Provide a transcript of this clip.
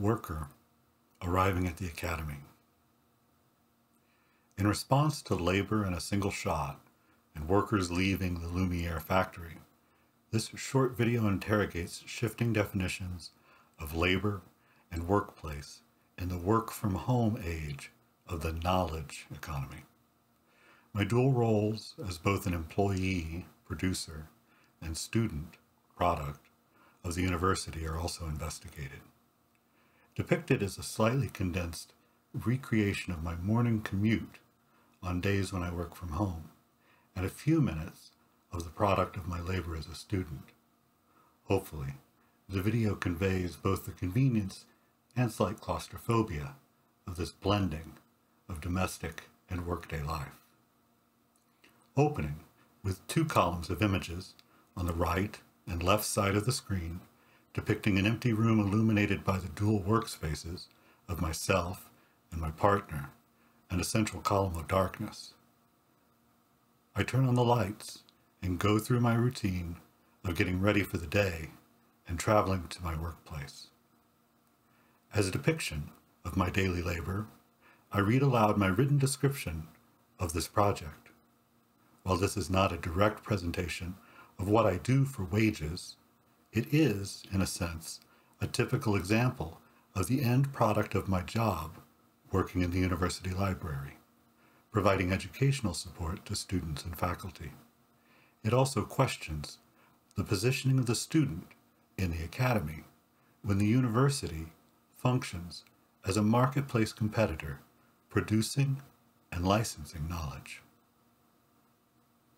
worker arriving at the academy. In response to labor in a single shot and workers leaving the Lumiere factory, this short video interrogates shifting definitions of labor and workplace in the work from home age of the knowledge economy. My dual roles as both an employee, producer, and student, product, of the university are also investigated. Depicted as a slightly condensed recreation of my morning commute on days when I work from home, and a few minutes of the product of my labor as a student. Hopefully, the video conveys both the convenience and slight claustrophobia of this blending of domestic and workday life. Opening with two columns of images on the right and left side of the screen, depicting an empty room illuminated by the dual workspaces of myself and my partner, and a central column of darkness. I turn on the lights and go through my routine of getting ready for the day and traveling to my workplace. As a depiction of my daily labor, I read aloud my written description of this project. While this is not a direct presentation of what I do for wages, it is, in a sense, a typical example of the end product of my job working in the university library, providing educational support to students and faculty. It also questions the positioning of the student in the academy when the university functions as a marketplace competitor producing and licensing knowledge.